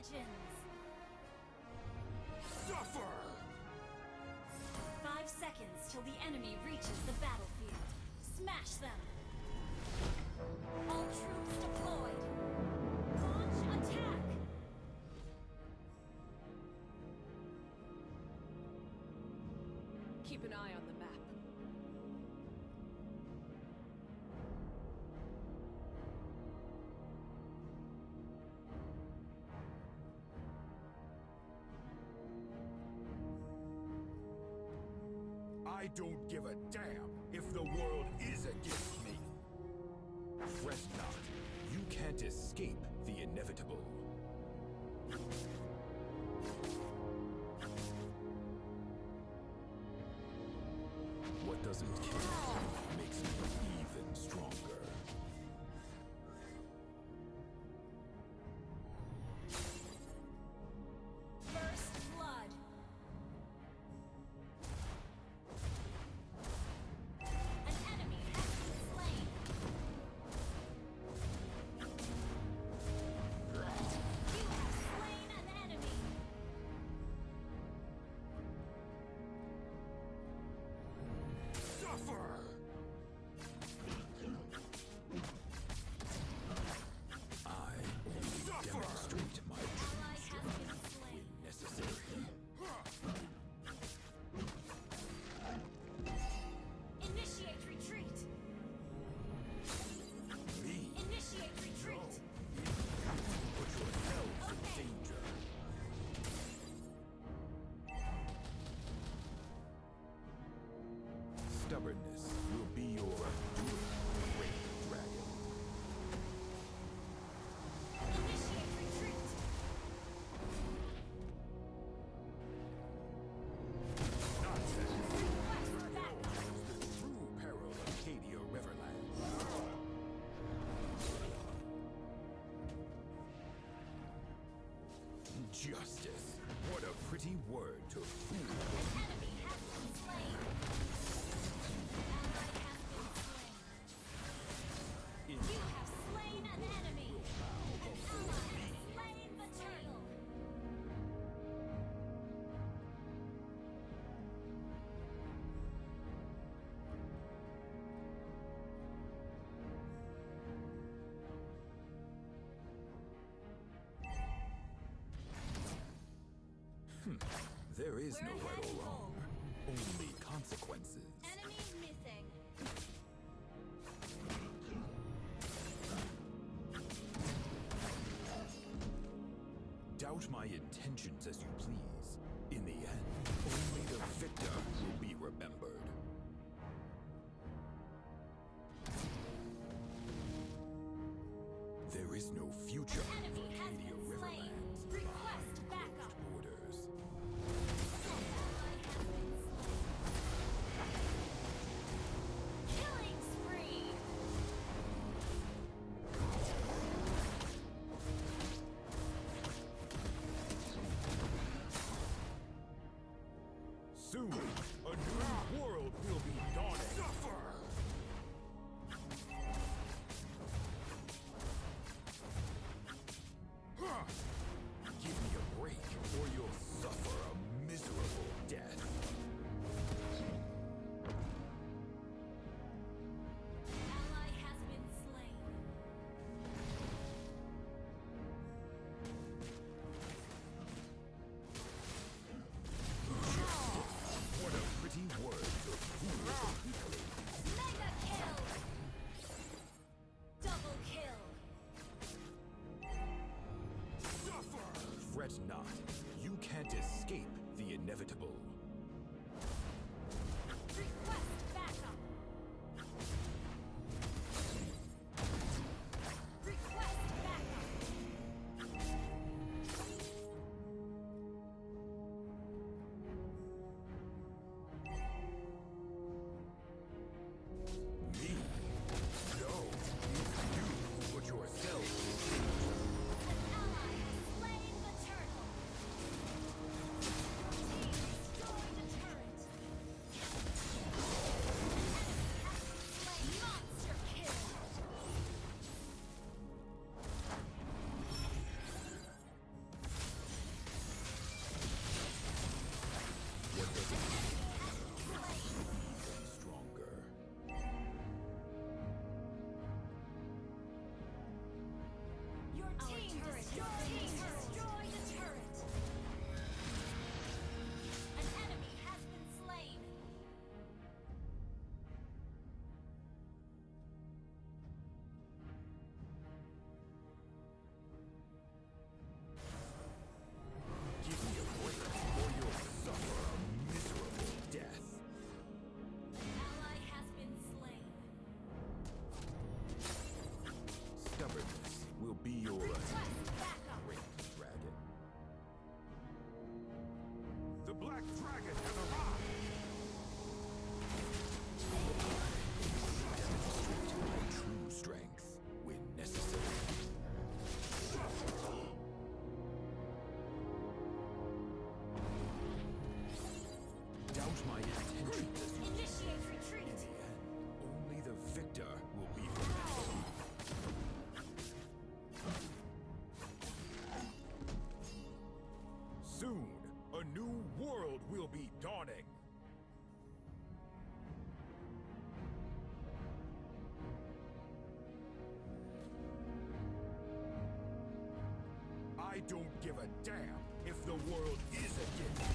legends! Suffer! Five seconds till the enemy reaches the battlefield. Smash them! All troops deployed! Launch attack! Keep an eye on I don't give a damn if the world is against me. Fret not. Stubbornness Hmm. There is We're no right or wrong, only consequences. Enemies missing! Doubt my intentions as you please. In the end, only the victor will be remembered. There is no future world will be dawning. I don't give a damn if the world is a gift.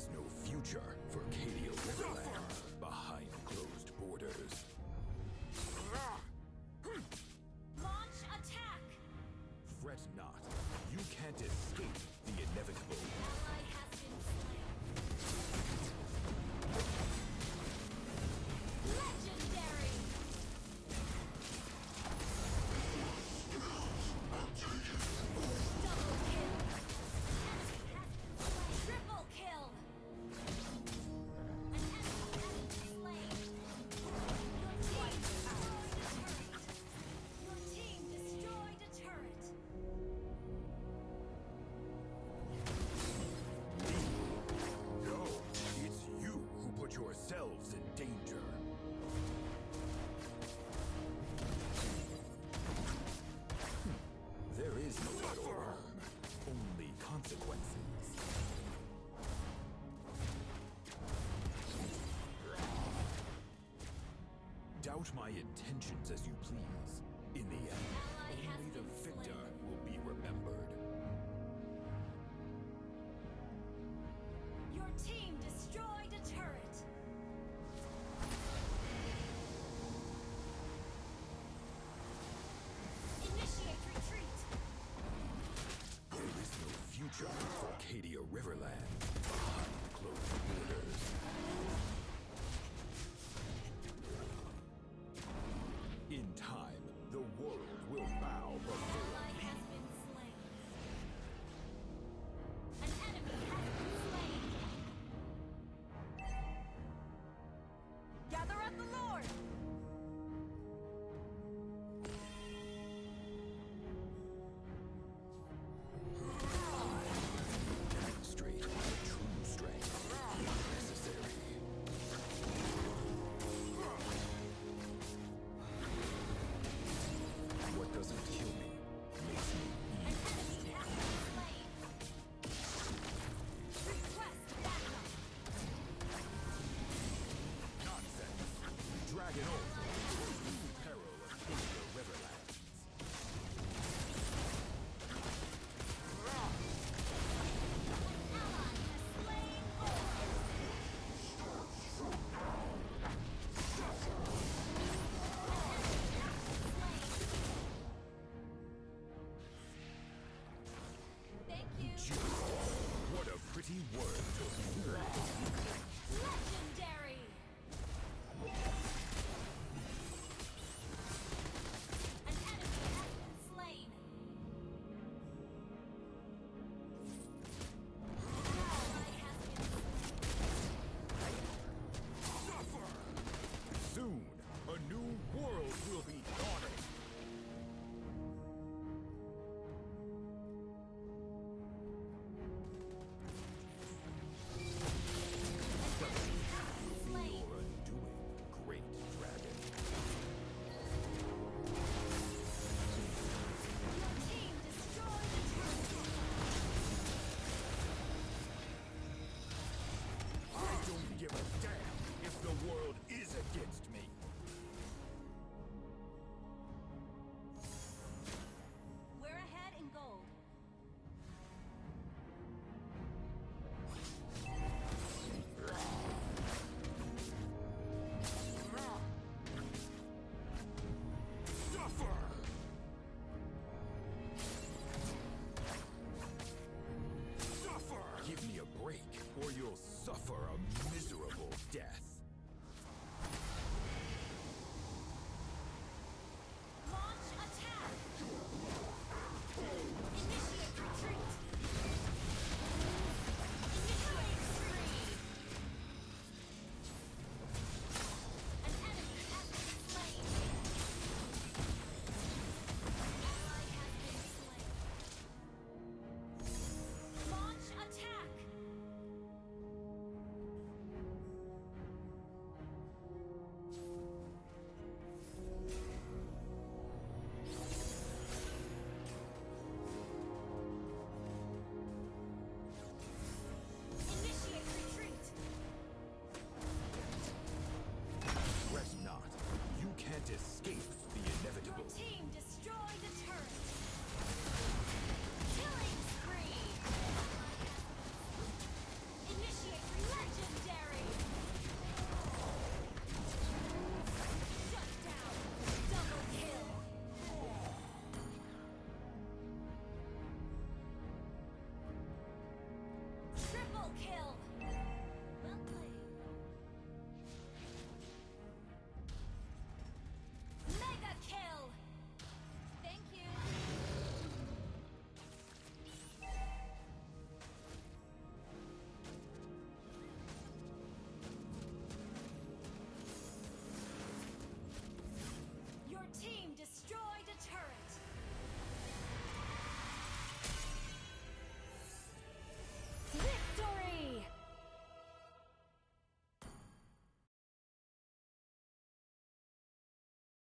is no future for Cadia Riverland. Doubt my intentions as you please. In the end, only the victor